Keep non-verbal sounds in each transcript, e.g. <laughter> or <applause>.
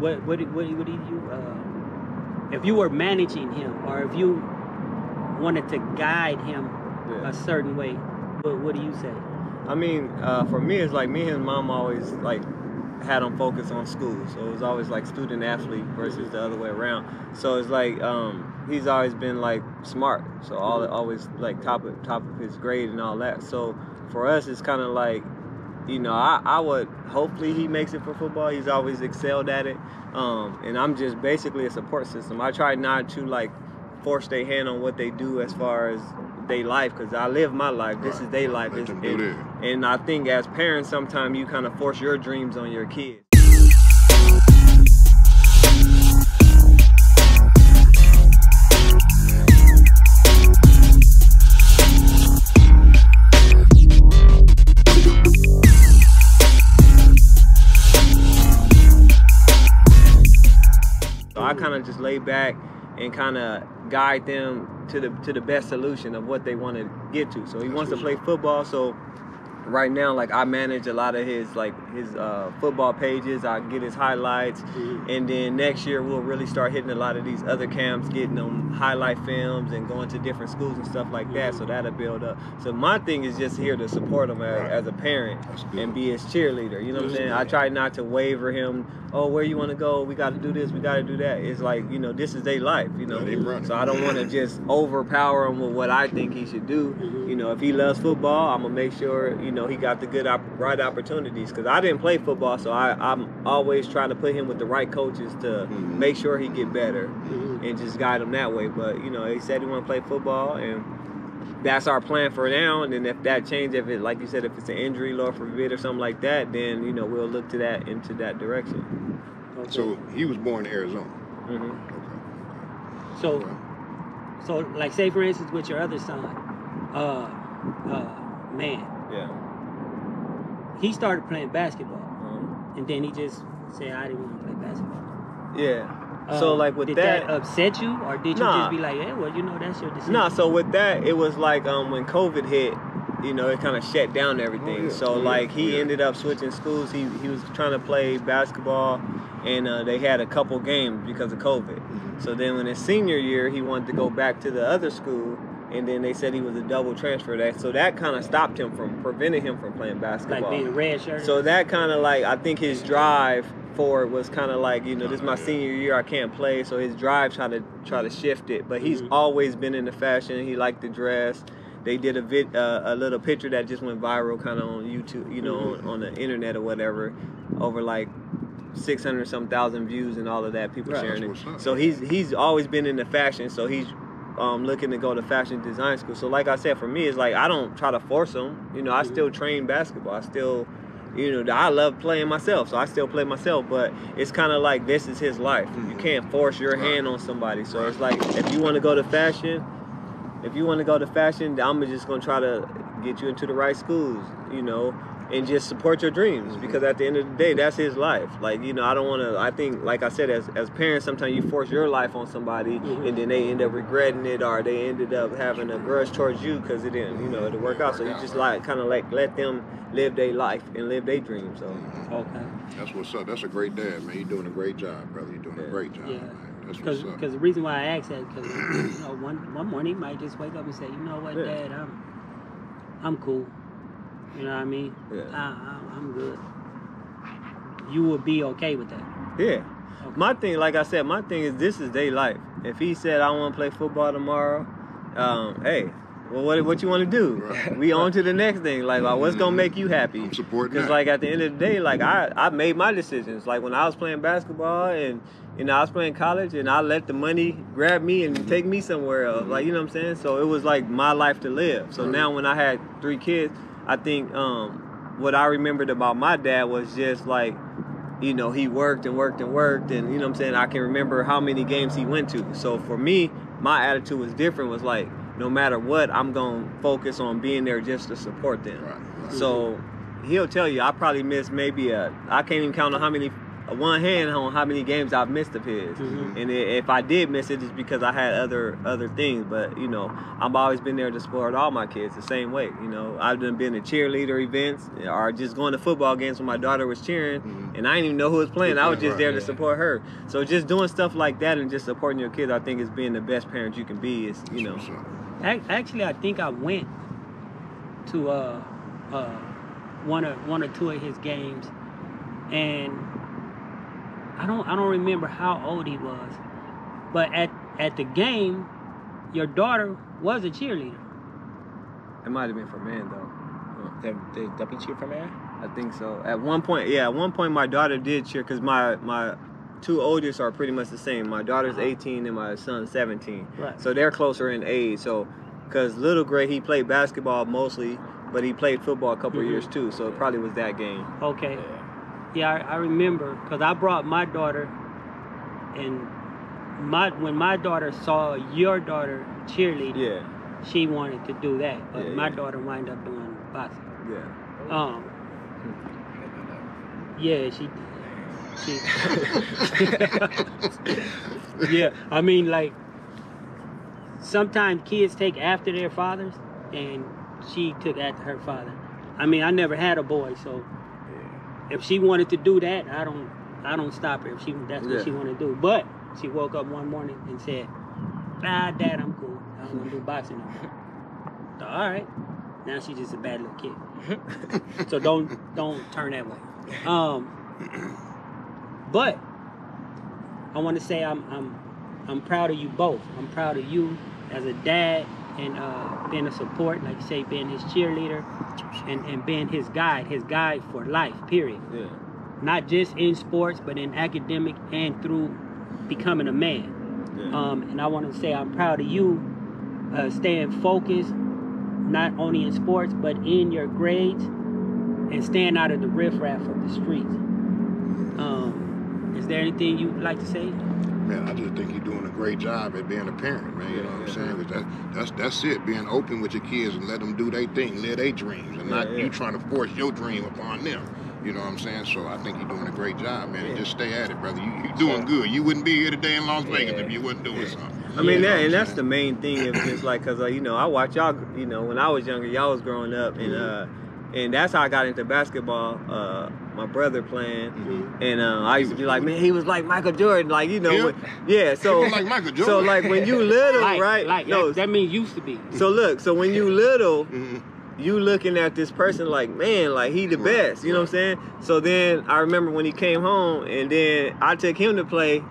what what what, what do you uh, if you were managing him or if you wanted to guide him Yeah. a certain way, what what do you say? I mean, uh, for me, it's like me and his mom always like had him focus on school. So it was always like student athlete versus the other way around. So it's like um, he's always been like smart. So all always like top of top of his grade and all that. So for us, it's kind of like you know, I, I would hopefully he makes it for football. He's always excelled at it. Um, and I'm just basically a support system. I try not to like force their hand on what they do as far as their life because I live my life. This Right. is their life. Let It's- them do and, theirs. and I think as parents, sometimes you kind of force your dreams on your kids. Kind of mm-hmm. just lay back and kind of guide them to the to the best solution of what they want to get to. So he wants to play football. So right now, like I manage a lot of his like his uh, football pages. I get his highlights, and then next year we'll really start hitting a lot of these other camps, getting them highlight films and going to different schools and stuff like that. So that'll build up. So my thing is just here to support him as, Right. as a parent and be his cheerleader. You know what I'm saying? I try not to waver him. Oh, where you want to go? We got to do this. We got to do that. It's like you know, this is their life. You know, Yeah, so I don't want to just overpower him with what I think he should do. You know, if he loves football, I'm gonna make sure you know he got the good op- right opportunities. Because I didn't play football, so I, I'm always trying to put him with the right coaches to Mhm. make sure he get better Mhm. and just guide him that way. But you know, he said he want to play football, and that's our plan for now. And then if that changes, if it like you said, if it's an injury, Lord forbid, or something like that, then you know we'll look to that into that direction. Okay. So he was born in Arizona. hmm Okay. so so like say for instance with your other son, uh uh man, Yeah. He started playing basketball Um, and then he just said I didn't want to play basketball. yeah. so Uh, like with did that, that, upset you or did you Nah. just be like, yeah, well you know that's your decision. No, so with that, it was like um, when COVID hit, you know, it kind of shut down everything. Oh, yeah. So Oh, yeah. like he Oh, yeah. ended up switching schools. He he was trying to play basketball, and uh, they had a couple games because of COVID. Mhm. So then when his senior year, he wanted to go back to the other school, and then they said he was a double transfer. That so that kind of stopped him from prevented him from playing basketball. like being red shirt. So that kind of like I think his drive for it was kind of like you know this is my senior year I can't play so his drive try to try to shift it but he's Mhm. always been in the fashion he liked to dress they did a vid uh, a little picture that just went viral kind of on YouTube you know on, on the internet or whatever over like 600 some thousand views and all of that people Right. sharing it so he's he's always been in the fashion so he's um, looking to go to fashion design school so like I said for me it's like I don't try to force him you know I Mhm. still train basketball I still you know, I love playing myself, so I still play myself. But it's kind of like this is his life. You Mhm. can't force your hand on somebody. So it's like if you want to go to fashion, if you want to go to fashion, I'm just gonna try to get you into the right schools, you know, and just support your dreams Mhm. because at the end of the day, that's his life. Like you know, I don't want to. I think, like I said, as as parents, sometimes you force your life on somebody, Mhm. and then they end up regretting it, or they ended up having a grudge towards you because it didn't, you know, it didn't work out. So you just like kind of like let them live their life and live their dreams. So. Mhm. okay. That's what's up. That's a great dad, man. You're doing a great job, brother. You're doing Yeah. a great job, Yeah. man. Because the reason why I asked that because you know one one morning he might just wake up and say, you know what, Yeah. Dad, I'm I'm cool. You know what I mean? Yeah. I, I, I'm good. You would be okay with that. Yeah. Okay. My thing, like I said, my thing is this is their life. If he said I want to play football tomorrow, um, hey, well, what what you want to do? Right. We on to the next thing. Like, like, what's gonna make you happy? I'm supporting Because that. like at the end of the day, like I I made my decisions. Like when I was playing basketball and you know I was playing college and I let the money grab me and take me somewhere else. Like you know what I'm saying. So it was like my life to live. So Right. now when I had three kids, I think um, what I remembered about my dad was just like you know, he worked and worked and worked, and you know what I'm saying? I can remember how many games he went to. So for me, my attitude was different, was like, no matter what, I'm gonna focus on being there just to support them. Right, right. So he'll tell you, I probably missed maybe a, I can't even count on how many one hand on how many games I've missed of his, Mhm. and i if I did miss it, it's because I had other other things. But you know, I've always been there to support all my kids the same way. You know, I've done been to cheerleader events or just going to football games when my daughter was cheering, Mhm. and I didn't even know who was playing. I was just there to support her. So just doing stuff like that and just supporting your kids, I think is being the best parent you can be. Is you know. That's what's up. Ac- Actually, I think I went to uh, uh, one or one or two of his games, and I don't I don't remember how old he was, but at at the game, your daughter was a cheerleader. It might have been for men though. The, the cheer for man? I think so. At one point, yeah, at one point my daughter did cheer because my my two oldest are pretty much the same. My daughter's Uh-huh. 18 and my son's 17. Right. So they're closer in age. So, because little Gray he played basketball mostly, but he played football a couple of Mhm. years too. So it probably was that game. Okay. Yeah, I, I remember because I brought my daughter, and my when my daughter saw your daughter cheerleading, Yeah, she wanted to do that, but Yeah, my yeah. daughter wound up doing boxing. yeah. Um, yeah, she, she, <laughs> yeah. I mean, like sometimes kids take after their fathers, and she took after her father. I mean, I never had a boy, so if she wanted to do that, I don't, I don't stop her if she that's what Yeah. she want to do. But she woke up one morning and said, "Ah, Dad, I'm cool. I don't want to do boxing no more." So, All right. Now she's just a bad little kid. <laughs> so don't don't turn that way. Um, but I want to say I'm I'm I'm proud of you both. I'm proud of you as a dad and uh, being a support, like you say, being his cheerleader and, and being his guide, his guide for life. Period. Yeah. Not just in sports, but in academic and through becoming a man. Yeah. Um, and I want to say I'm proud of you uh, staying focused, not only in sports, but in your grades and staying out of the riffraff of the streets. Um, is there anything you'd like to say? Man, I just think you're doing a great job at being a parent, man. You know what I'm Yeah, saying? 'Cause that, that's that's it. Being open with your kids and let them do their thing, live their dreams, and not Yeah, yeah. you trying to force your dream upon them. You know what I'm saying? So I think you're doing a great job, man. And just stay at it, brother. You you doing good. You wouldn't be here today in Las Vegas Yeah. if you wasn't doing Yeah. something. I mean, that, and that's the main thing. It's like, cause uh, you know, I watch y'all. You know, when I was younger, y'all was growing up, and uh, and that's how I got into basketball. Uh, my brother playing, Mhm. and uh, I used to be like, man, he was like Michael Jordan, like you know, Yeah. when- yeah. So, was like Michael so like when you <laughs> little, Like, right? like no. that, that means used to be. so look, so when you little, Mhm. you looking at this person like, man, like he the Right, best. You know what I'm saying? So then I remember when he came home, and then I took him to play.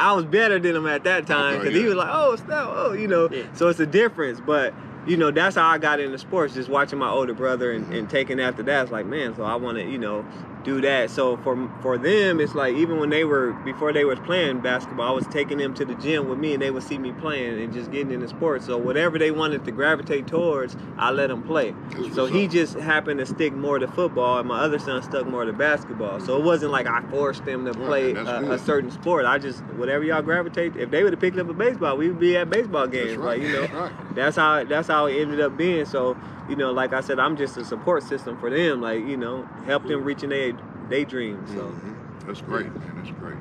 I was better than him at that time Okay, because he was like, oh, Steph, oh, you know. Yeah. So it's a difference, but you know that's how I got into sports, just watching my older brother and, and taking after that. It's like, man, so I want to, you know, do that. So for for them, it's like even when they were before they was playing basketball, I was taking them to the gym with me, and they would see me playing and just getting into sports. So whatever they wanted to gravitate towards, I let them play. So he up. just happened to stick more to football, and my other son stuck more to basketball. So it wasn't like I forced them to play a, a certain sport. I just whatever y'all gravitate. If they would have picked up a baseball, we would be at baseball games. That's right. Like you know, That's right. that's how that's how it ended up being. So you know, like I said, I'm just a support system for them. Like you know, help them reaching their they dreams. So Mhm. That's great, man. That's great.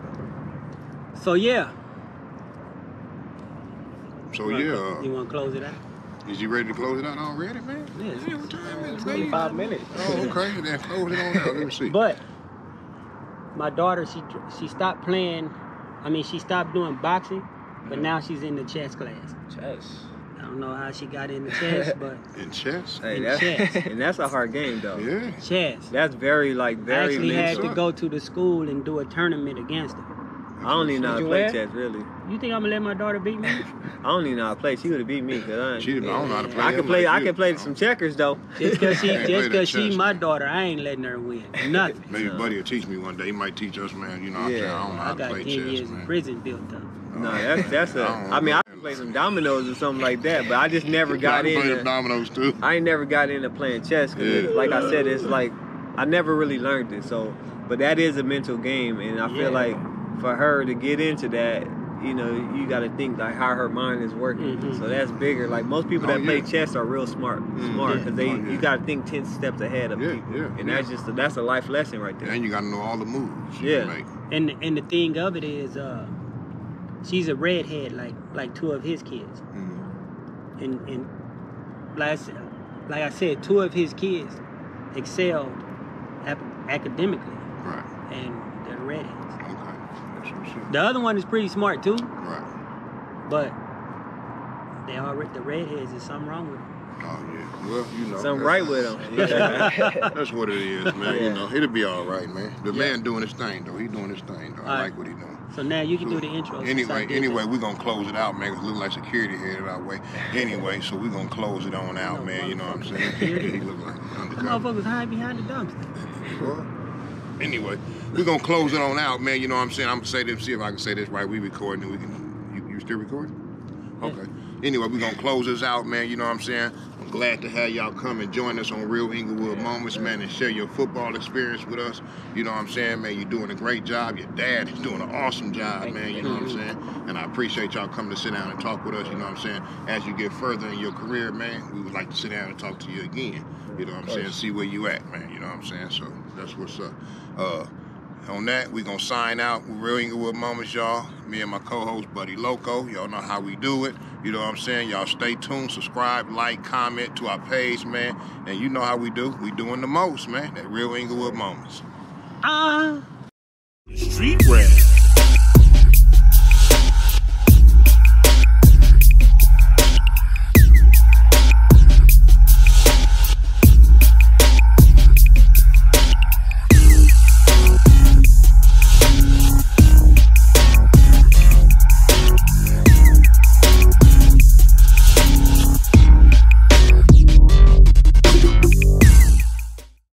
So yeah. So yeah, You want to close it out? is you ready to close it out already, man? Yeah. Yeah, what time is it, 25 minutes. Oh, okay. <laughs> Then close it on out. Let me see. But my daughter, she she stopped playing. I mean, she stopped doing boxing, but now she's in the chess class. Chess. I don't know how she got into chess, but <laughs> In chess? hey, In that's chess. <laughs> and that's a hard game though. Yeah. chess. That's very like I very. actually had mental. to go to the school and do a tournament against her. I don't even know how to play chess really. You think I'm gonna let my daughter beat me? <laughs> I don't even know how to play. She would have beat me because I. She I don't know how to play. I can play. like I you. can play some checkers though. Just cause she, just cause she my daughter, I ain't letting her win nothing. Maybe No. Buddy will teach me one day. He might teach us, man. You know what I'm? Yeah. I don't know I how to got play ten chess, years in man. prison built up. No, that's that's a. I mean, I know. can play some dominoes or something like that, but I just never I got can play in. dominoes too. I ain't never got into playing chess because, Yeah. like I said, it's like I never really learned it. So, but that is a mental game, and I feel Yeah. like for her to get into that, you know, you got to think like how her mind is working. Mhm. So that's bigger. Like most people Oh, that play chess are real smart, Mhm. smart because they Oh, yeah. you got to think ten steps ahead of Yeah, people, yeah, and yeah. that's just a, that's a life lesson right there. And you gotta know all the moves. Yeah. Like, And and the thing of it is, uh, she's a redhead like like two of his kids, mm, and and like I said, like I said, two of his kids excelled ap- academically, right. and they're redheads. Okay. What's up. The other one is pretty smart too, Right. but they are the redheads. There's something wrong with them. Oh yeah. Well, you know. Something right with him. <laughs> Yeah. <laughs> That's what it is, man. Yeah. You know, it'll be all right, man. The Yeah. man doing his thing, though. He doing his thing, though. I All right. like what he doing. So now you can do the intro. Anyway, anyway, we're gonna close it out, man. 'cause it look like security headed our way. Anyway, so we're gonna close it on out, No, man. You know what I'm saying? <laughs> security. he look like undercover. motherfuckers hide behind the dumpster. Well, Anyway, we're gonna close it on out, man. You know what I'm saying? I'm gonna say this, see if I can say this right. We recording and we can you, you still recording? Okay. Anyway, we're gonna close this out, man. You know what I'm saying? I'm glad to have y'all come and join us on Real Inglewood Moments, man, and share your football experience with us. You know what I'm saying, man? You're doing a great job. Your dad is doing an awesome job, man. you. You know what I'm saying? And I appreciate y'all coming to sit down and talk with us. You know what I'm saying? As you get further in your career, man, we would like to sit down and talk to you again. You know what I'm saying? See where you at, man. You know what I'm saying? So that's what's up. Uh, on that, we're gonna sign out with Real Inglewood Moments, y'all. Me and my co-host, Buddy Loco. Y'all know how we do it. You know what I'm saying? Y'all stay tuned, subscribe, like, comment to our page, man. And you know how we do. We doing the most, man. That Real Inglewood Moments. Ah. Street Rap.